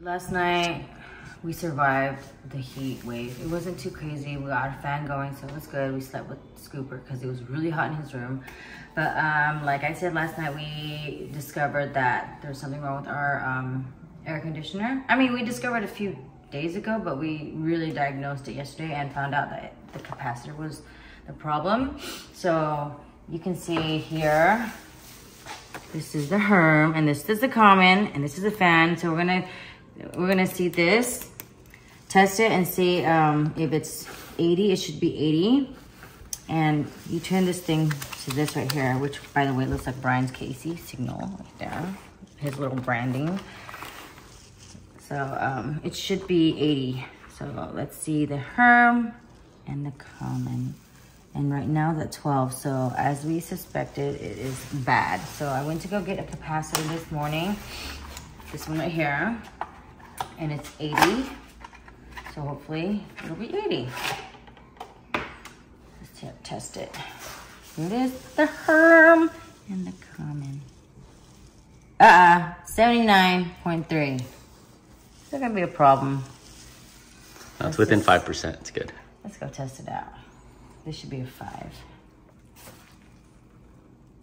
Last night, we survived the heat wave. It wasn't too crazy. We got our fan going, so it was good. We slept with Scooper because it was really hot in his room. But um, like I said last night, we discovered that there's something wrong with our um, air conditioner. I mean, we discovered a few days ago, but we really diagnosed it yesterday and found out that the capacitor was the problem. So you can see here, this is the Herm, and this is the common, and this is the fan. So we're gonna we're gonna see this, test it, and see um, if it's 80. It should be 80. And you turn this thing to this right here, which by the way looks like Brian's Casey signal right there, his little branding. So um, it should be 80. So let's see the Herm and the common. And right now it's at 12. So as we suspected, it is bad. So I went to go get a capacitor this morning. This one right here. And it's 80. So hopefully it'll be 80. Let's test it. Here it is, the Herm and the common. Uh-uh, 79.3. It's gonna be a problem. That's within 5%, it's good. Let's go test it out. This should be a five.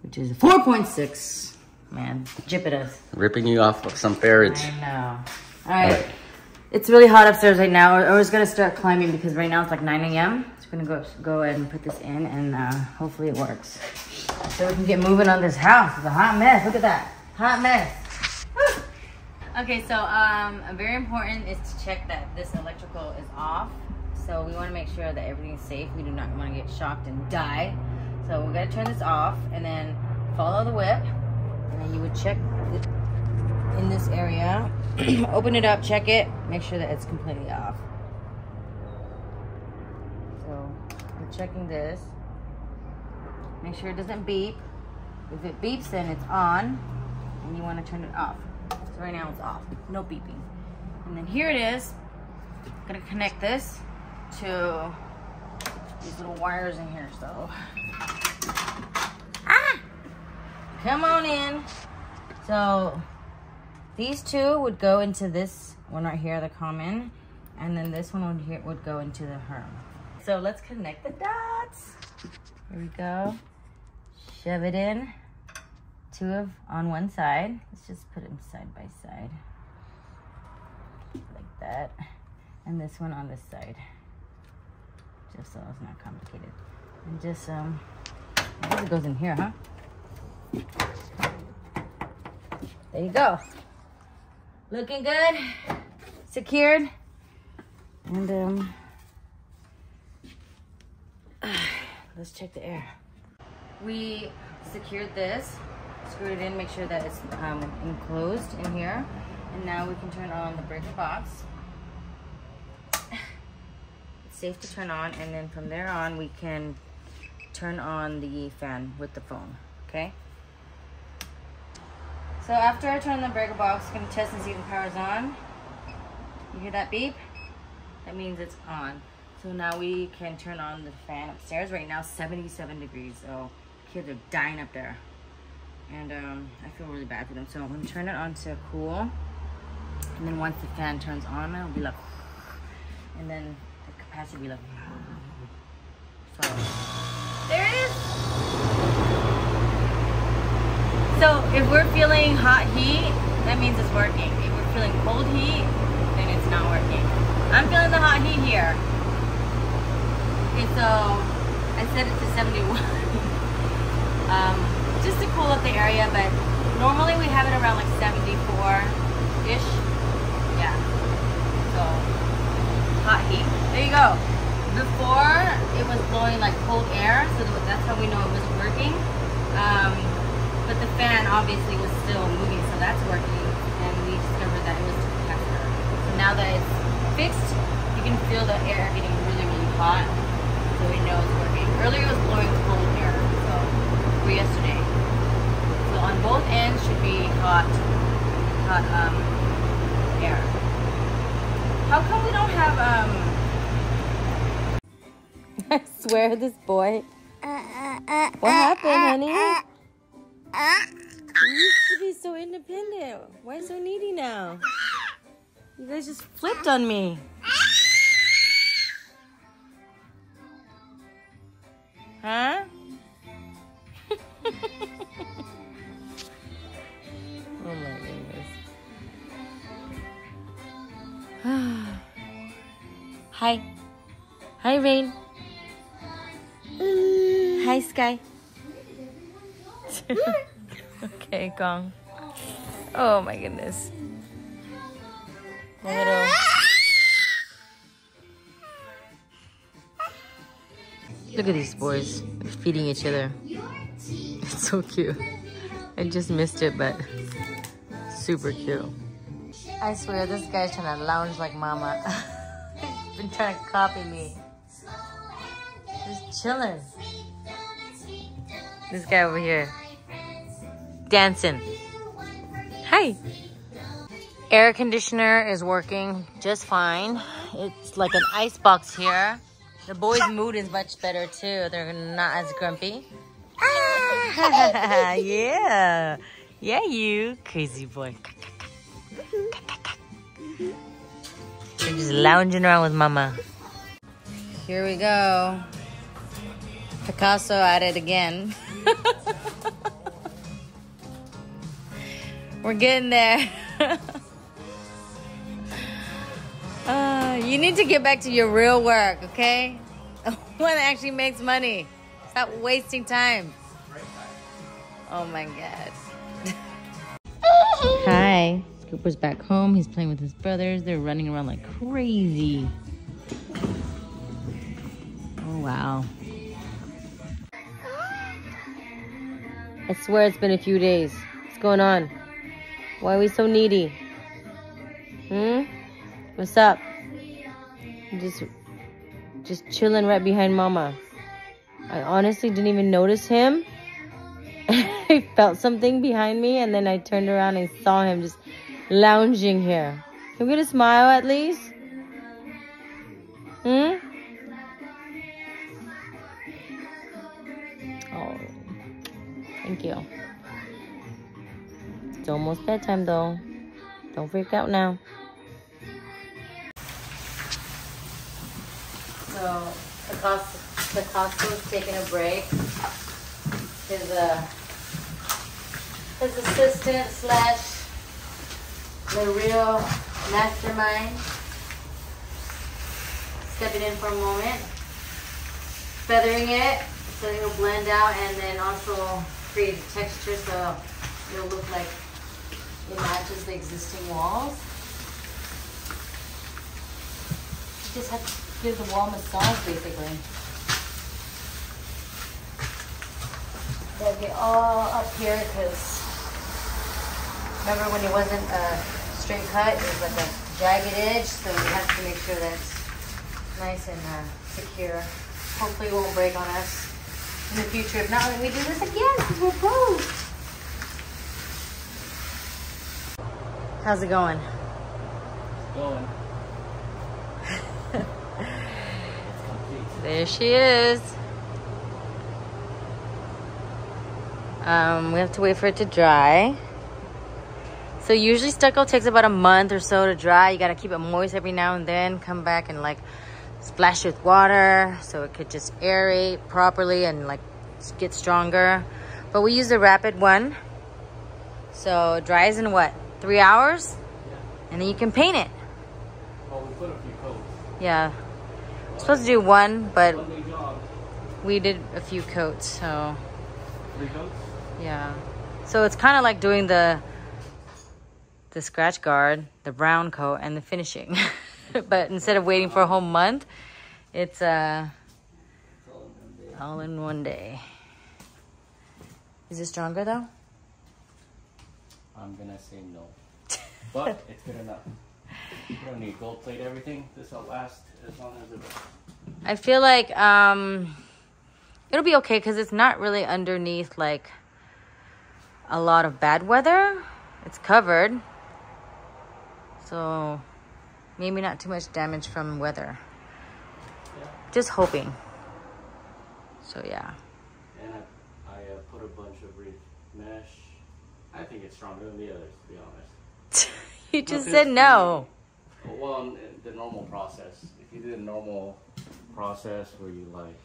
Which is a 4.6. Man, jip it us. Ripping you off of some farads. I know. All right. All right. It's really hot upstairs right now. I was gonna start climbing because right now it's like 9 a.m. So we're gonna go go ahead and put this in and uh, hopefully it works. So we can get moving on this house. It's a hot mess. Look at that. Hot mess. okay, so um, very important is to check that this electrical is off. So we want to make sure that everything's safe. We do not want to get shocked and die. So we're going to turn this off and then follow the whip. And then you would check in this area. Open it up, check it, make sure that it's completely off. So we're checking this. Make sure it doesn't beep. If it beeps, then it's on. And you want to turn it off. So right now it's off. No beeping. And then here it is. I'm gonna connect this to these little wires in here. So, ah, come on in. So these two would go into this one right here, the common, and then this one would here would go into the Herm. So let's connect the dots. Here we go. Shove it in. Two of on one side. Let's just put them side by side. Like that. And this one on this side just so it's not complicated. And just, um, I guess it goes in here, huh? There you go. Looking good. Secured. And, um, let's check the air. We secured this, screwed it in, make sure that it's um, enclosed in here. And now we can turn on the breaker box It's safe to turn on and then from there on we can turn on the fan with the phone okay so after I turn the breaker box I'm gonna test and see if the power's on. You hear that beep? That means it's on. So now we can turn on the fan upstairs. Right now 77 degrees so kids are dying up there. And um, I feel really bad for them. So I'm gonna turn it on to cool. And then once the fan turns on it'll be like and then the capacity will be like so there it is so if we're feeling hot heat that means it's working if we're feeling cold heat then it's not working I'm feeling the hot heat here okay so I set it to 71 um, just to cool up the area but normally we have it around like 74 ish yeah so hot heat. There you go. Before, it was blowing like cold air, so that's how we know it was working. Um, but the fan obviously was still moving, so that's working. And we discovered that it was the compressor. So now that it's fixed, you can feel the air getting really, really hot. So we know it's working. Earlier it was blowing cold air, so for yesterday. So on both ends should be hot, hot um, air. How come we don't have, um... I swear, this boy... Uh, uh, uh, what happened, honey? You used to be so independent. Why so needy now? You guys just flipped on me. Huh? oh my goodness. Hi. Hi, Rain. Hi, Sky. okay, Gong. Oh my goodness. Little. Look at these boys feeding each other. It's so cute. I just missed it, but super cute. I swear this guy's trying to lounge like mama. He's been trying to copy me. Just chilling. This guy over here. Dancing. Hi. Air conditioner is working just fine. It's like an ice box here. The boys' mood is much better too. They're not as grumpy. Ah, yeah. Yeah, you crazy boy. They're just lounging around with mama. Here we go. Picasso at it again. We're getting there. uh, you need to get back to your real work, okay? One that actually makes money. Stop wasting time. Oh my god. Hi. Scooper's back home. He's playing with his brothers. They're running around like crazy. Oh wow. I swear it's been a few days. What's going on? Why are we so needy? Hmm? What's up? Just just chilling right behind mama. I honestly didn't even notice him. I felt something behind me and then I turned around and saw him just lounging here. Can we get a smile at least? Hmm? Thank you. It's almost bedtime though. Don't freak out now. So Picasso, Picasso's taking a break. His uh, his assistant slash the real mastermind stepping in for a moment, feathering it so it'll blend out, and then also create texture so it'll look like it matches the existing walls. You just have to give the wall massage basically. Gotta get all up here because remember when it wasn't a straight cut, it was like a jagged edge, so you have to make sure that's nice and uh, secure. Hopefully it won't break on us in the future. If not, then we do this again because we're pros. How's it going? It's Going. There she is. Um, we have to wait for it to dry. So usually stucco takes about a month or so to dry. You gotta keep it moist every now and then. Come back and like splash with water so it could just aerate properly and like get stronger. But we use the rapid one. So it dries in what, three hours? And then you can paint it. Well, we put a few coats. Yeah. We're supposed to do one, but One day job. we did a few coats, so Three coats? yeah. So it's kind of like doing the the scratch guard, the brown coat, and the finishing. but instead of waiting for a whole month, it's uh all in one day. Is it stronger though? I'm gonna say no. But it's good enough. You don't need gold plate everything. This will last as long as it I feel like um it'll be okay because it's not really underneath like a lot of bad weather. It's covered. So maybe not too much damage from weather. Yeah. Just hoping. So yeah. And I, I uh, put a bunch of reef mesh. I think it's stronger than the others, to be honest. you just said no. Well, the normal process. If you do the normal process where you like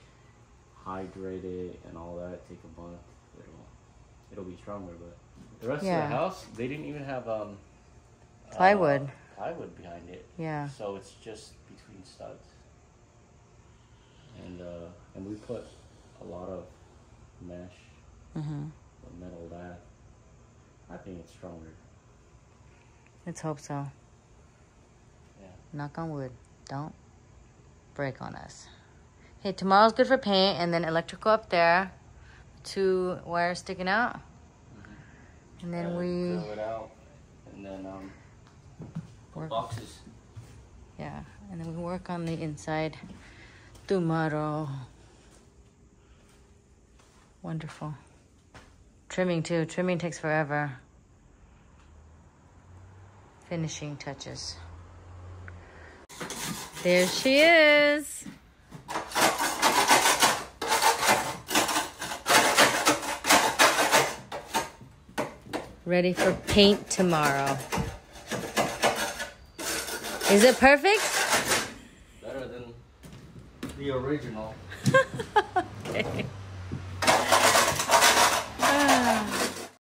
hydrate it and all that, take a month, it'll it'll be stronger. But the rest Yeah. of the house, they didn't even have um uh, Plywood. behind it. Yeah. So it's just between studs. And uh, and we put a lot of mesh, Mm-hmm. the metal that. I think it's stronger. Let's hope so. Yeah. Knock on wood. Don't break on us. Okay, tomorrow's good for paint and then electrical up there. Two wires sticking out. And then Uh, we it out, and then um, work boxes. yeah, and then we work on the inside tomorrow. Wonderful. Trimming too. Trimming takes forever. Finishing touches. There she is. Ready for paint tomorrow. Is it perfect? Better than the original. okay.